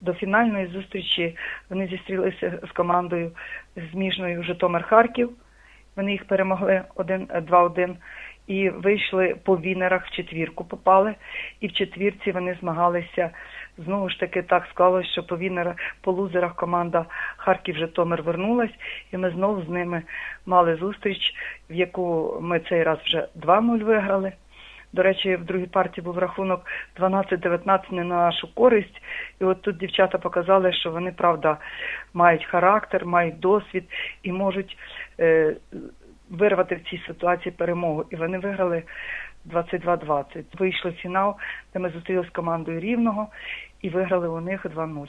До фінальної зустрічі вони зустрілися з командою зміжною Житомир-Харків. Вони їх перемогли 1-2-1 і вийшли по вінерах в четвірку попали. І в четвірці вони змагалися. Знову ж таки так склалося, що по вінерах, по лузерах команда Харків-Житомир вернулась, і ми знову з ними мали зустріч, в яку ми цей раз вже 2-0 виграли. До речі, в другій партії був рахунок 12-19 не на нашу користь. І от тут дівчата показали, що вони правда мають характер, мають досвід і можуть е, вирвати в цій ситуації перемогу. І вони виграли 22-20. Вийшли фінал, де ми зустрілися з командою Рівного і виграли у них 2-0.